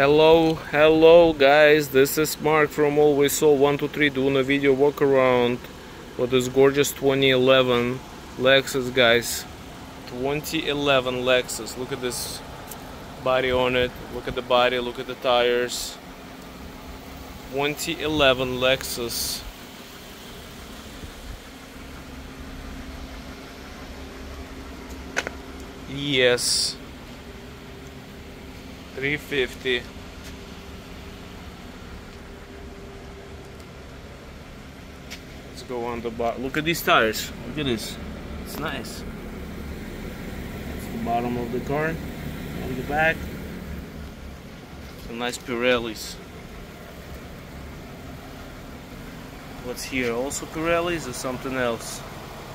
Hello, hello guys, this is Mark from Always Sold 123 doing a video walk around for this gorgeous 2011 Lexus guys. 2011 Lexus, look at this body on it, look at the body, look at the tires. 2011 Lexus. Yes. 350 let's go on the bottom look at these tires. Look at this. It's nice. That's the bottom of the car on the back. Some nice Pirellis. What's here? Also Pirellis or something else?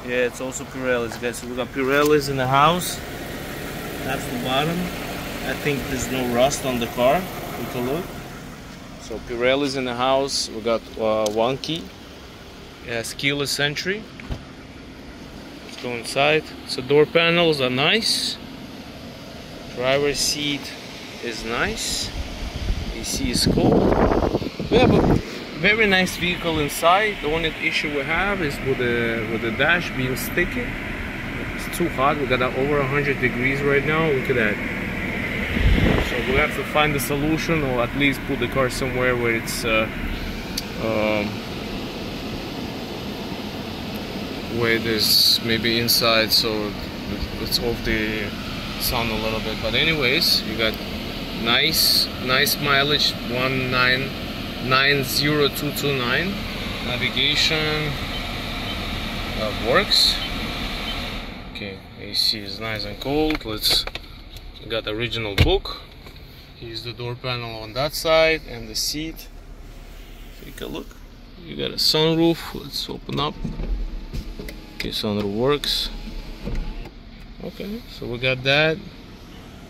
Yeah it's also Pirellis guys. So we got Pirellis in the house. That's the bottom I think there's no rust on the car. Take a look. So Pirelli's in the house. We got uh, one key. Keyless entry. Let's go inside. So door panels are nice. Driver's seat is nice. AC is cool. We have a very nice vehicle inside. The only issue we have is with the with the dash being sticky. It's too hot. We got over 100 degrees right now. Look at that. We have to find a solution or at least put the car somewhere where it's uh, um, where there's maybe inside so it's off the sun a little bit. But anyways you got nice nice mileage 199229 navigation uh, works. Okay AC is nice and cold. Let's got original book here's the door panel on that side and the seat. Take a look. You got a sunroof. Let's open up. Okay sunroof works. Okay so we got that.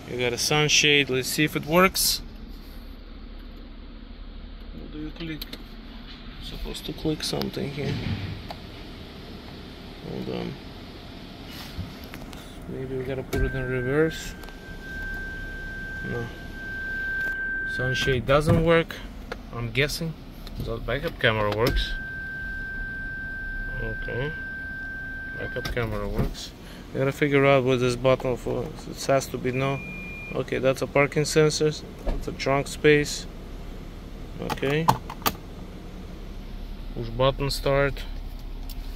You got a sunshade. Let's see if it works. What do you click? You're supposed to click something here. Hold on. Maybe we gotta put it in reverse. No. Sunshade doesn't work, I'm guessing. The backup camera works. Okay. Backup camera works. I gotta figure out what this button for. It has to be no. Okay, that's a parking sensor. That's a trunk space. Okay. Push button start.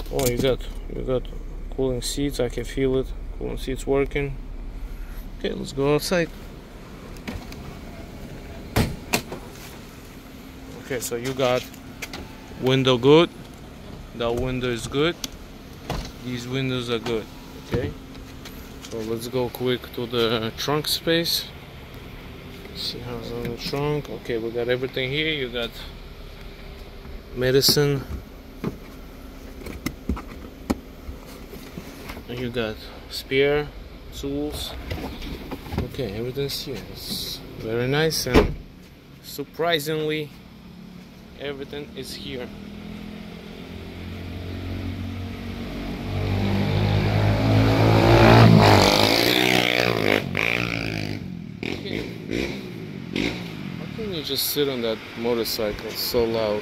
Oh, you got you got cooling seats. I can feel it. Cooling seats working. Okay, let's go outside. Okay so you got window good. That window is good. These windows are good okay? So let's go quick to the trunk space. See how's on the trunk. Okay we got everything here. You got medicine. And you got spare tools. Okay everything's here. It's very nice and surprisingly everything is here just sit on that motorcycle so loud?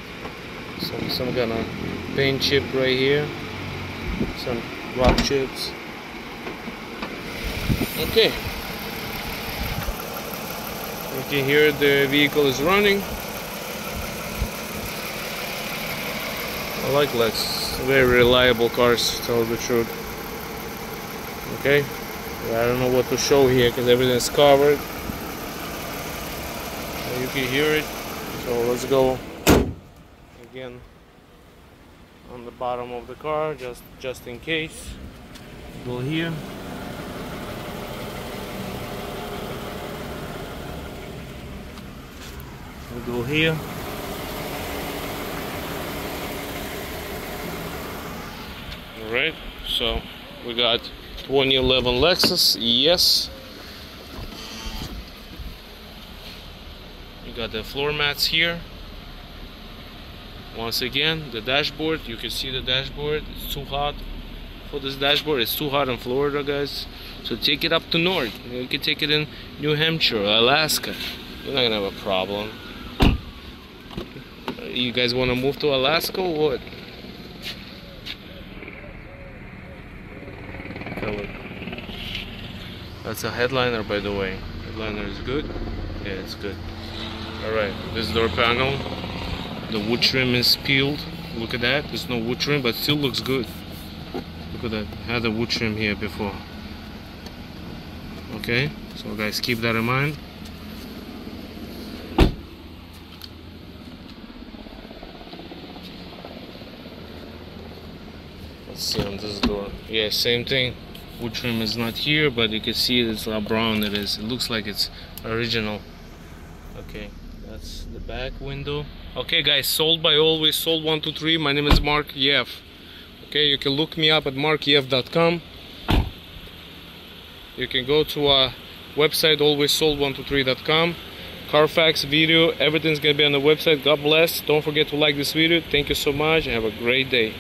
Some some kind of paint chip right here. Some rock chips. Okay. You can hear the vehicle is running. I like Lex. Very reliable cars, tell the truth. Okay. I don't know what to show here because everything's covered. You can hear it. So let's go again on the bottom of the car just just in case. Go here. We'll go here. Alright, so we got 2011 Lexus, yes. You got the floor mats here. Once again, the dashboard, you can see the dashboard, it's too hot for this dashboard. It's too hot in Florida, guys. So take it up to north. You can take it in New Hampshire, Alaska, You're not gonna have a problem. You guys wanna move to Alaska or what? That's a headliner by the way. Headliner is good. Yeah, it's good. Alright, this door panel. The wood trim is peeled. Look at that. There's no wood trim, but still looks good. Look at that. Had the wood trim here before. Okay, so guys, keep that in mind. Let's see on this door. Yeah, same thing. Wood trim is not here, but you can see it's how brown it is. It looks like it's original. Okay, that's the back window. Okay guys, sold by always, sold 123. My name is Mark Yev. Okay, you can look me up at markyev.com. You can go to our website, alwayssold123.com. Carfax video, everything's gonna be on the website. God bless. Don't forget to like this video. Thank you so much and have a great day.